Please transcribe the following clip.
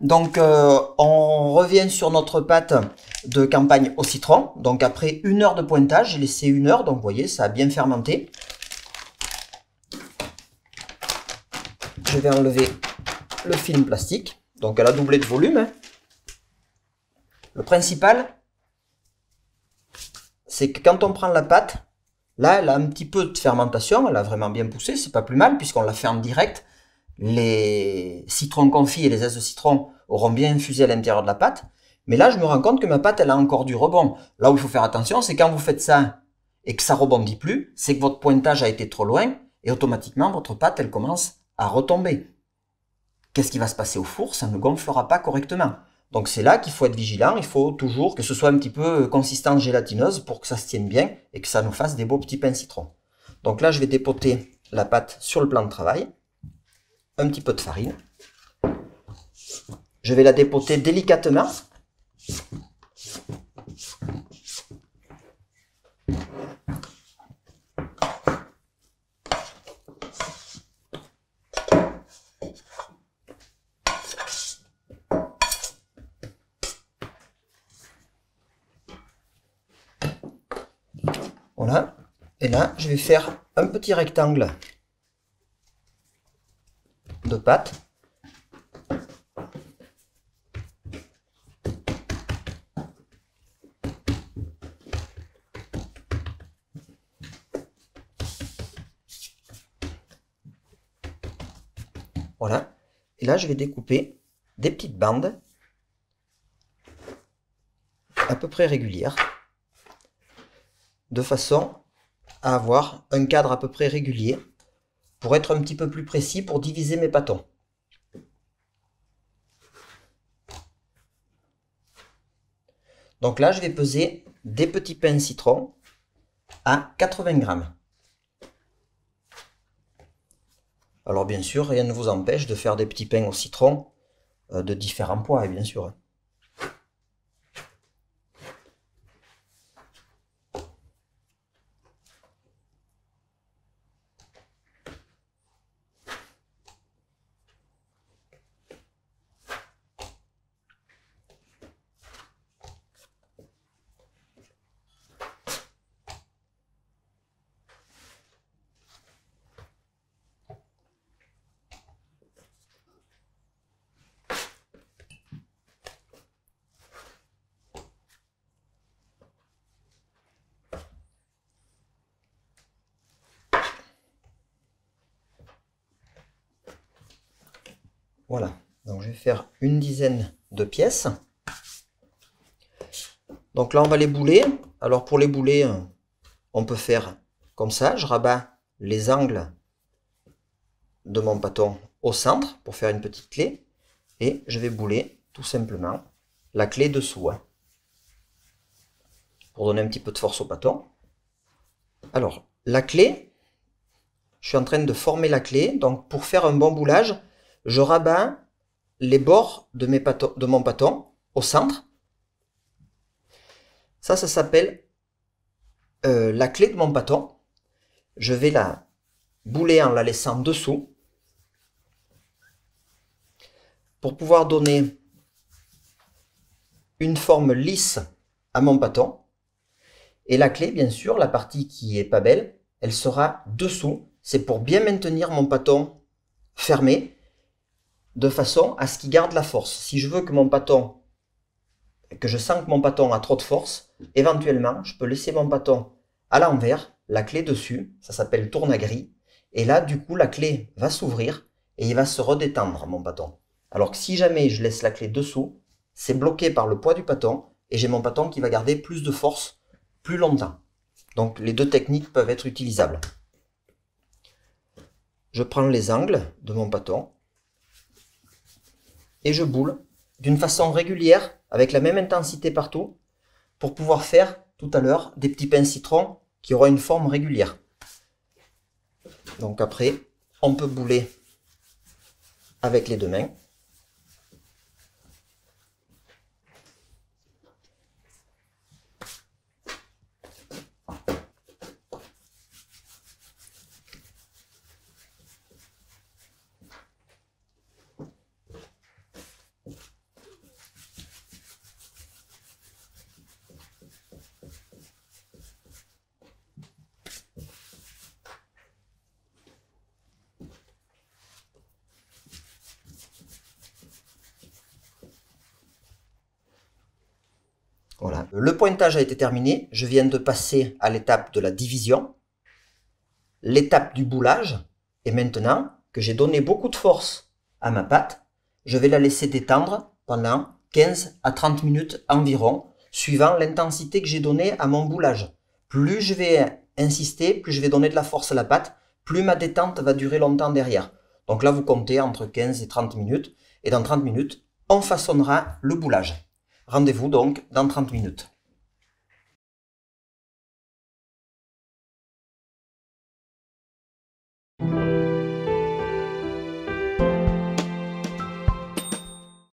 donc euh, on revient sur notre pâte de campagne au citron. Donc après une heure de pointage, j'ai laissé une heure, donc vous voyez, ça a bien fermenté. Je vais enlever le film plastique. Donc elle a doublé de volume. Hein. Le principal, c'est que quand on prend la pâte, là elle a un petit peu de fermentation, elle a vraiment bien poussé, c'est pas plus mal puisqu'on l'a fait en direct les citrons confits et les aises de citron auront bien infusé à l'intérieur de la pâte. Mais là, je me rends compte que ma pâte, elle a encore du rebond. Là où il faut faire attention, c'est quand vous faites ça et que ça rebondit plus, c'est que votre pointage a été trop loin et automatiquement, votre pâte, elle commence à retomber. Qu'est-ce qui va se passer au four? Ça ne gonflera pas correctement. Donc c'est là qu'il faut être vigilant, il faut toujours que ce soit un petit peu consistante gélatineuse pour que ça se tienne bien et que ça nous fasse des beaux petits pains citron. Donc là, je vais dépoter la pâte sur le plan de travail un petit peu de farine. Je vais la dépoter délicatement. Voilà. Et là, je vais faire un petit rectangle de pâte. Voilà. Et là, je vais découper des petites bandes à peu près régulières de façon à avoir un cadre à peu près régulier pour être un petit peu plus précis, pour diviser mes pâtons. Donc là, je vais peser des petits pains citron à 80 grammes. Alors bien sûr, rien ne vous empêche de faire des petits pains au citron euh, de différents poids, bien sûr. Voilà, donc je vais faire une dizaine de pièces. Donc là, on va les bouler. Alors pour les bouler, on peut faire comme ça. Je rabats les angles de mon bâton au centre pour faire une petite clé. Et je vais bouler tout simplement la clé dessous. Hein, pour donner un petit peu de force au bâton. Alors, la clé, je suis en train de former la clé. Donc pour faire un bon boulage, je rabats les bords de, mes de mon au centre. Ça, ça s'appelle euh, la clé de mon bâton. Je vais la bouler en la laissant dessous pour pouvoir donner une forme lisse à mon bâton. Et la clé, bien sûr, la partie qui est pas belle, elle sera dessous. C'est pour bien maintenir mon bâton fermé de façon à ce qu'il garde la force. Si je veux que mon bâton, que je sens que mon bâton a trop de force, éventuellement, je peux laisser mon bâton à l'envers, la clé dessus, ça s'appelle tourne à gris, et là, du coup, la clé va s'ouvrir et il va se redétendre, mon bâton. Alors que si jamais je laisse la clé dessous, c'est bloqué par le poids du bâton et j'ai mon bâton qui va garder plus de force plus longtemps. Donc les deux techniques peuvent être utilisables. Je prends les angles de mon bâton et je boule d'une façon régulière, avec la même intensité partout, pour pouvoir faire tout à l'heure des petits pains citron qui auront une forme régulière. Donc après, on peut bouler avec les deux mains. Voilà. Le pointage a été terminé. Je viens de passer à l'étape de la division. L'étape du boulage. Et maintenant que j'ai donné beaucoup de force à ma pâte, je vais la laisser détendre pendant 15 à 30 minutes environ, suivant l'intensité que j'ai donnée à mon boulage. Plus je vais insister, plus je vais donner de la force à la pâte, plus ma détente va durer longtemps derrière. Donc là, vous comptez entre 15 et 30 minutes. Et dans 30 minutes, on façonnera le boulage. Rendez-vous donc dans 30 minutes.